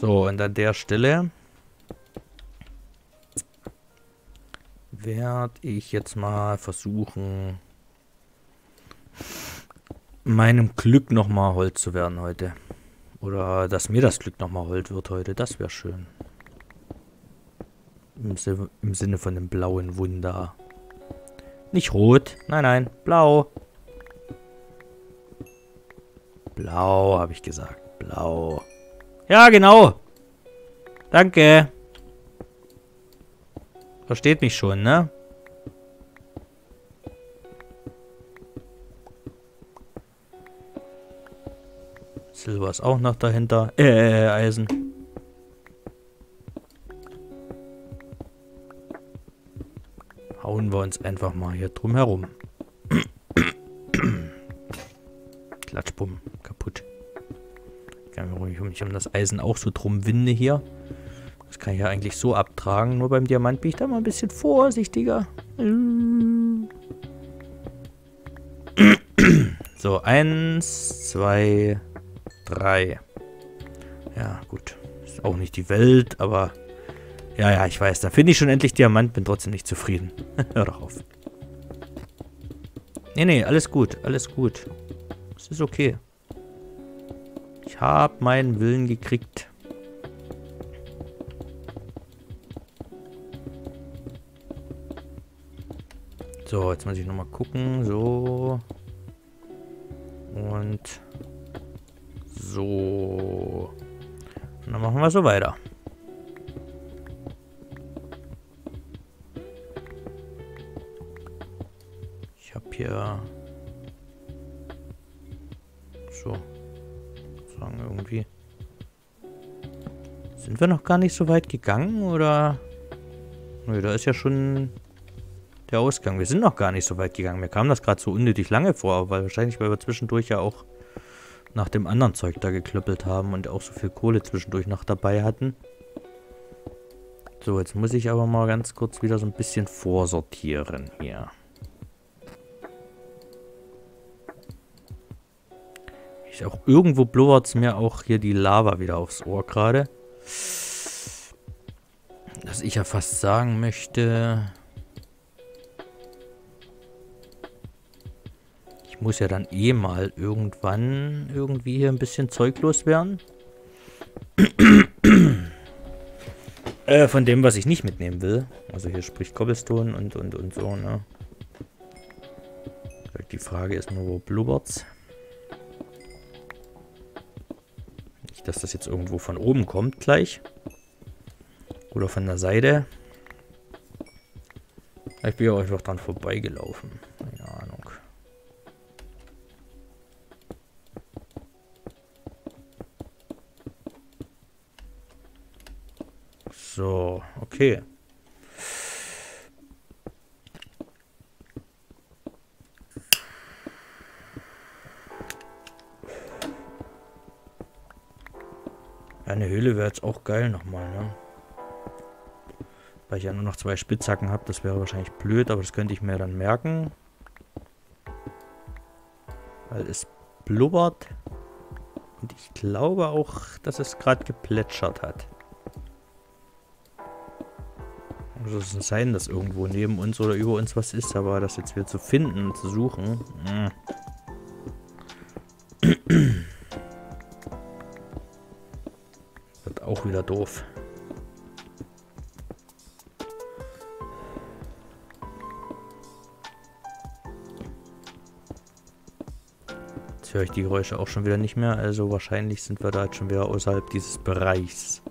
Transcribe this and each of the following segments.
So, und an der Stelle werde ich jetzt mal versuchen, meinem Glück nochmal Holz zu werden heute. Oder dass mir das Glück nochmal Holz wird heute. Das wäre schön. Im, Im, Sinne von dem blauen Wunder. Nicht rot. Nein, nein. Blau. Blau, habe ich gesagt. Blau. Ja, genau. Danke. Versteht mich schon, ne? Silber ist auch noch dahinter. Äh, Eisen. Hauen wir uns einfach mal hier drum herum. Mich um das Eisen auch so drum winde hier. Das kann ich ja eigentlich so abtragen. Nur beim Diamant bin ich da mal ein bisschen vorsichtiger. So, eins, zwei, drei. Ja, gut. Ist auch nicht die Welt, aber... Ja, ja, ich weiß. Da finde ich schon endlich Diamant. Bin trotzdem nicht zufrieden. Hör doch auf. Nee, nee, alles gut. Alles gut. Es ist okay. Ich habe meinen Willen gekriegt. So, jetzt muss ich nochmal gucken. So. Und so. Und dann machen wir so weiter. Ich habe hier sind wir noch gar nicht so weit gegangen oder Nö, da ist ja schon der Ausgang. Wir sind noch gar nicht so weit gegangen. Mir kam das gerade so unnötig lange vor, weil wahrscheinlich, weil wir zwischendurch ja auch nach dem anderen Zeug da geklöppelt haben und auch so viel Kohle zwischendurch noch dabei hatten. So, jetzt muss ich aber mal ganz kurz wieder so ein bisschen vorsortieren hier. Ich auch irgendwo blubbert es mir auch hier die Lava wieder aufs Ohr gerade. Dass ich ja fast sagen möchte, muss ja dann eh mal irgendwann irgendwie hier ein bisschen zeuglos werden. äh, von dem, was ich nicht mitnehmen will. Also hier spricht Cobblestone und, und, und so, ne? Die Frage ist nur, wo blubbert's? Nicht, dass das jetzt irgendwo von oben kommt gleich. Oder von der Seite. Ich bin ja einfach dran vorbeigelaufen. So, okay. Höhle wäre jetzt auch geil nochmal, ne? Weil ich ja nur noch zwei Spitzhacken habe, das wäre wahrscheinlich blöd, aber das könnte ich mir dann merken. Weil es blubbert. Und ich glaube auch, dass es gerade geplätschert hat. Also es sein, dass irgendwo neben uns oder über uns was ist, aber das jetzt wieder zu finden und zu suchen. Mh. Auch wieder doof. Jetzt höre ich die Geräusche auch schon wieder nicht mehr, also wahrscheinlich sind wir da jetzt schon wieder außerhalb dieses Bereichs.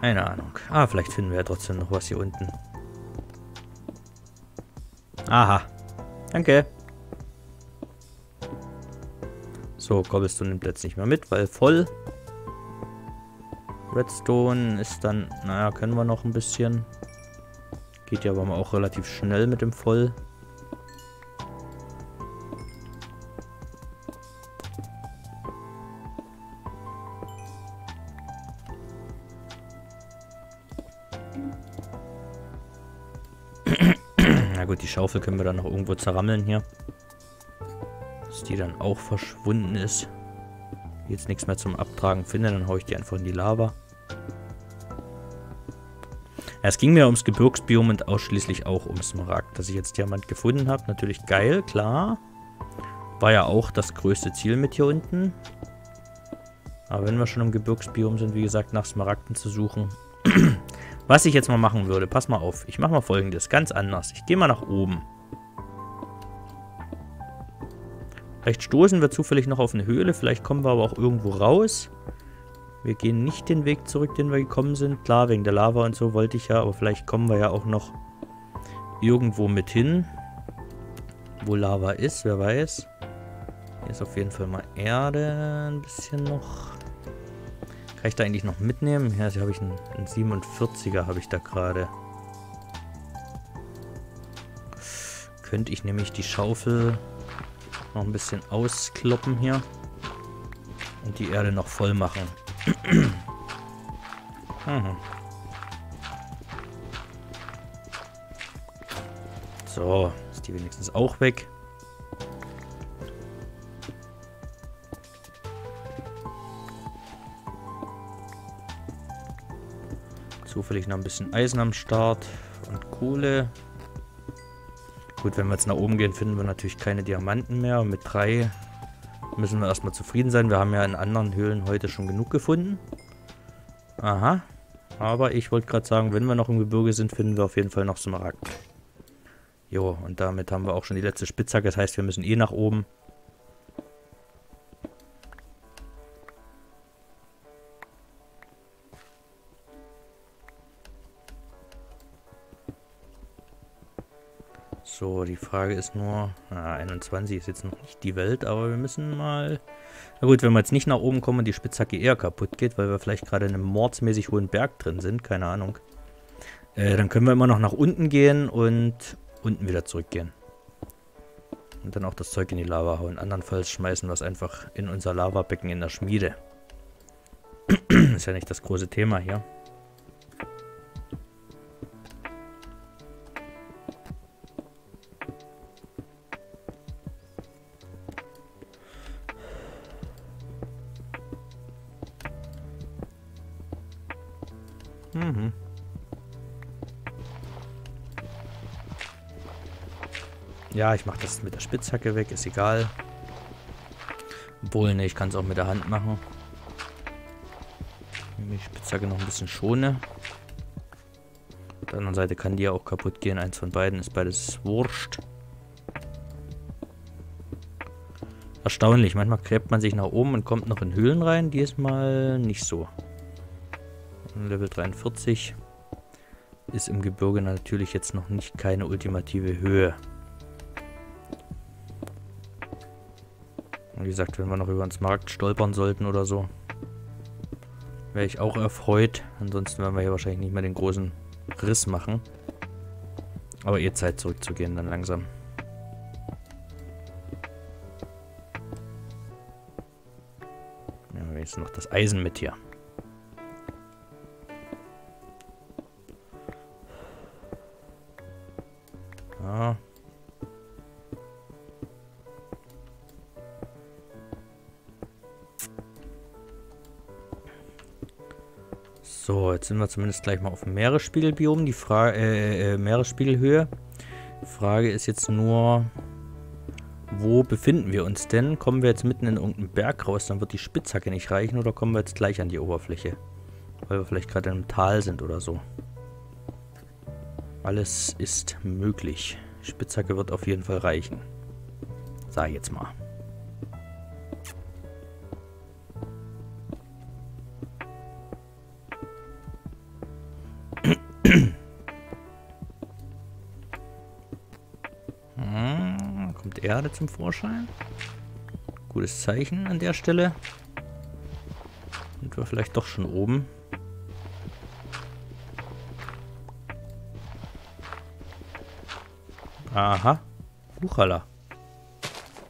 Keine Ahnung. Ah, vielleicht finden wir ja trotzdem noch was hier unten. Aha. Danke. So, Cobblestone nimmt jetzt nicht mehr mit, weil voll. Redstone ist dann, naja, können wir noch ein bisschen. Geht ja aber auch relativ schnell mit dem Voll. Schaufel können wir dann noch irgendwo zerrammeln hier. Dass die dann auch verschwunden ist. jetzt nichts mehr zum Abtragen finde, dann haue ich die einfach in die Lava. Es ging mir ums Gebirgsbiom und ausschließlich auch ums Smaragd. Dass ich jetzt Diamant gefunden habe, natürlich geil, klar. War ja auch das größte Ziel mit hier unten. Aber wenn wir schon im Gebirgsbiom sind, wie gesagt, nach Smaragden zu suchen. Was ich jetzt mal machen würde, pass mal auf. Ich mache mal folgendes, ganz anders. Ich gehe mal nach oben. Vielleicht stoßen wir zufällig noch auf eine Höhle, vielleicht kommen wir aber auch irgendwo raus. Wir gehen nicht den Weg zurück, den wir gekommen sind. Klar, wegen der Lava und so wollte ich ja, aber vielleicht kommen wir ja auch noch irgendwo mit hin. Wo Lava ist, wer weiß. Hier ist auf jeden Fall mal Erde ein bisschen noch. Kann ich da eigentlich noch mitnehmen? Ja, hier habe ich einen, einen 47er habe ich da gerade. Könnte ich nämlich die Schaufel noch ein bisschen auskloppen hier. Und die Erde noch voll machen. Mhm. So, ist die wenigstens auch weg. Zufällig noch ein bisschen Eisen am Start und Kohle. Gut, wenn wir jetzt nach oben gehen, finden wir natürlich keine Diamanten mehr. mit drei müssen wir erstmal zufrieden sein. Wir haben ja in anderen Höhlen heute schon genug gefunden. Aha. Aber ich wollte gerade sagen, wenn wir noch im Gebirge sind, finden wir auf jeden Fall noch Smaragd. Jo, und damit haben wir auch schon die letzte Spitzhacke. Das heißt, wir müssen eh nach oben. So, die Frage ist nur, na, 21 ist jetzt noch nicht die Welt, aber wir müssen mal... Na gut, wenn wir jetzt nicht nach oben kommen und die Spitzhacke eher kaputt geht, weil wir vielleicht gerade in einem mordsmäßig hohen Berg drin sind, keine Ahnung. Äh, dann können wir immer noch nach unten gehen und unten wieder zurückgehen. Und dann auch das Zeug in die Lava hauen. Andernfalls schmeißen wir es einfach in unser Lavabecken in der Schmiede. ist ja nicht das große Thema hier. Ja, ich mache das mit der Spitzhacke weg, ist egal. Obwohl, ne, ich kann es auch mit der Hand machen. Die Spitzhacke noch ein bisschen schone. Auf der anderen Seite kann die ja auch kaputt gehen. Eins von beiden ist beides wurscht. Erstaunlich, manchmal gräbt man sich nach oben und kommt noch in Höhlen rein. Diesmal nicht so. Level 43 ist im Gebirge natürlich jetzt noch nicht keine ultimative Höhe. Wie gesagt, wenn wir noch über den Markt stolpern sollten oder so, wäre ich auch erfreut. Ansonsten werden wir hier wahrscheinlich nicht mehr den großen Riss machen. Aber ihr Zeit zurückzugehen dann langsam. Ja, jetzt noch das Eisen mit hier. So, jetzt sind wir zumindest gleich mal auf dem Meeresspiegelbiom, die Frage, äh, äh, Meeresspiegelhöhe. Die Frage ist jetzt nur, wo befinden wir uns denn? Kommen wir jetzt mitten in irgendeinen Berg raus, dann wird die Spitzhacke nicht reichen, oder kommen wir jetzt gleich an die Oberfläche? Weil wir vielleicht gerade in einem Tal sind oder so. Alles ist möglich. Spitzhacke wird auf jeden Fall reichen. Sag ich jetzt mal. Erde zum Vorschein. Gutes Zeichen an der Stelle. Sind wir vielleicht doch schon oben. Aha. Buchala.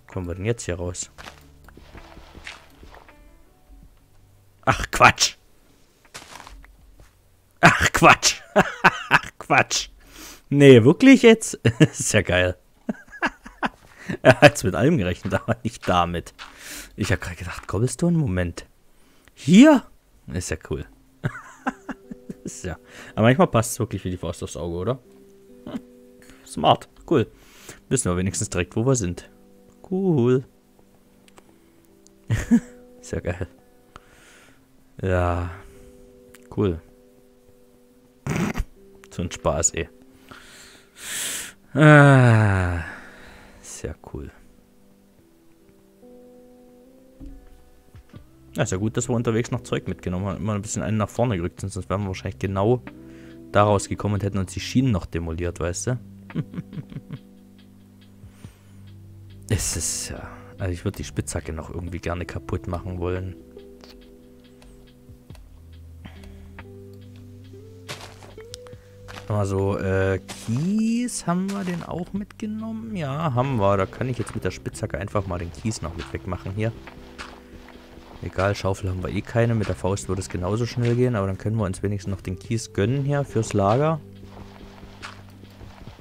Kommen wir denn jetzt hier raus? Ach, Quatsch. Ach, Quatsch. Ach, Quatsch. Nee, wirklich jetzt? ist ja geil. Er hat jetzt mit allem gerechnet, aber nicht damit. Ich habe gerade gedacht, Cobblestone, Moment. Hier? Ist ja cool. ist ja. Aber manchmal passt es wirklich wie die Faust aufs Auge, oder? Smart. Cool. Wissen wir wenigstens direkt, wo wir sind. Cool. Sehr geil. Ja. Cool. so ein Spaß, ey. Ah, sehr cool. Ja, ist ja gut, dass wir unterwegs noch Zeug mitgenommen haben. Immer ein bisschen einen nach vorne gerückt sind, sonst wären wir wahrscheinlich genau daraus gekommen und hätten uns die Schienen noch demoliert, weißt du? es ist ja... Also ich würde die Spitzhacke noch irgendwie gerne kaputt machen wollen. Also, äh, Kies haben wir den auch mitgenommen? Ja, haben wir. Da kann ich jetzt mit der Spitzhacke einfach mal den Kies noch mit wegmachen hier. Egal, Schaufel haben wir eh keine. Mit der Faust würde es genauso schnell gehen. Aber dann können wir uns wenigstens noch den Kies gönnen hier fürs Lager.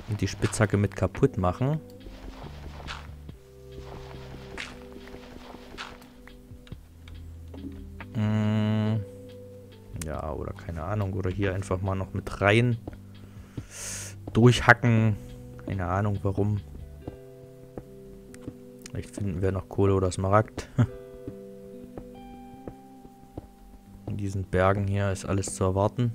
Und die Spitzhacke mit kaputt machen. Hm. Ja, oder keine Ahnung. Oder hier einfach mal noch mit rein durchhacken. Keine Ahnung warum. Vielleicht finden wir noch Kohle oder Smaragd. In diesen Bergen hier ist alles zu erwarten.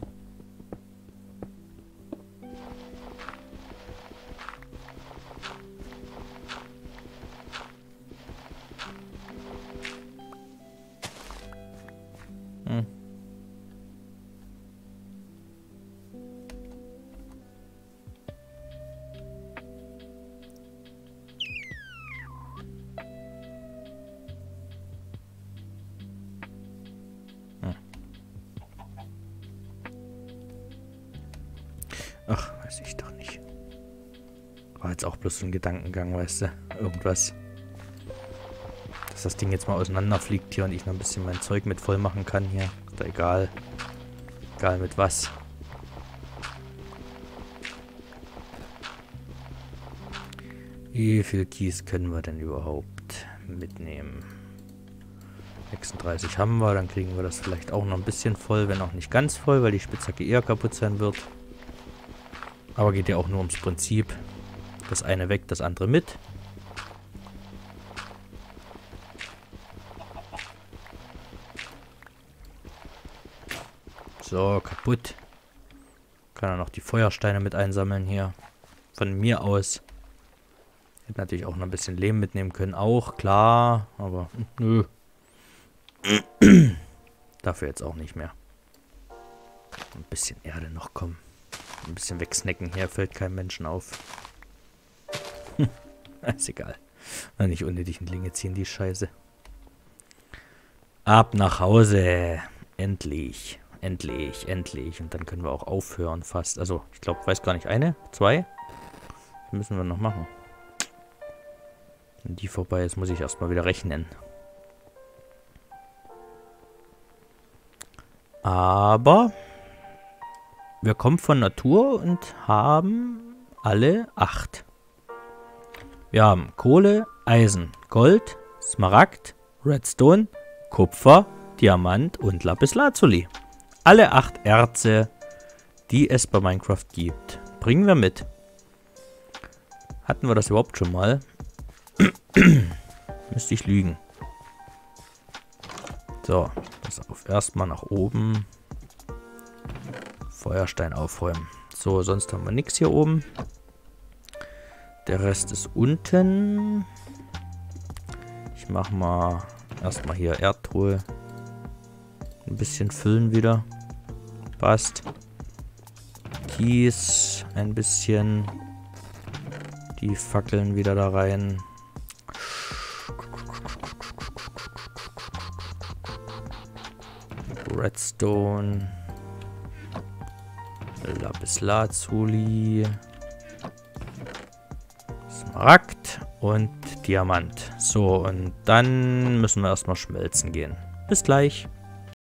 Bloß so ein Gedankengang, weißt du? Irgendwas. Dass das Ding jetzt mal auseinanderfliegt hier und ich noch ein bisschen mein Zeug mit voll machen kann hier. Ist egal. Egal mit was. Wie viel Kies können wir denn überhaupt mitnehmen? 36 haben wir, dann kriegen wir das vielleicht auch noch ein bisschen voll, wenn auch nicht ganz voll, weil die Spitzhacke eher kaputt sein wird. Aber geht ja auch nur ums Prinzip. Das eine weg, das andere mit. So, kaputt. Kann er noch die Feuersteine mit einsammeln hier. Von mir aus. Hätte natürlich auch noch ein bisschen Lehm mitnehmen können. Auch, klar. Aber nö. Dafür jetzt auch nicht mehr. Ein bisschen Erde noch kommen. Ein bisschen wegsnacken hier. Fällt keinem Menschen auf. Ist egal. Nicht unnötig in Linge ziehen, die Scheiße. Ab nach Hause. Endlich. Endlich, endlich. Und dann können wir auch aufhören fast. Also, ich glaube, weiß gar nicht. Eine? Zwei? Das müssen wir noch machen. Wenn die vorbei ist, muss ich erstmal wieder rechnen. Aber wir kommen von Natur und haben alle acht. Wir haben Kohle, Eisen, Gold, Smaragd, Redstone, Kupfer, Diamant und Lapislazuli. Alle acht Erze, die es bei Minecraft gibt. Bringen wir mit. Hatten wir das überhaupt schon mal? Müsste ich lügen. So, pass auf. Erstmal nach oben. Feuerstein aufräumen. So, sonst haben wir nichts hier oben. Der Rest ist unten. Ich mache mal erstmal hier Erdtruhe. Ein bisschen füllen wieder. Passt. Kies ein bisschen. Die Fackeln wieder da rein. Redstone. Lapislazuli. Smaragd und Diamant. So, und dann müssen wir erstmal schmelzen gehen. Bis gleich.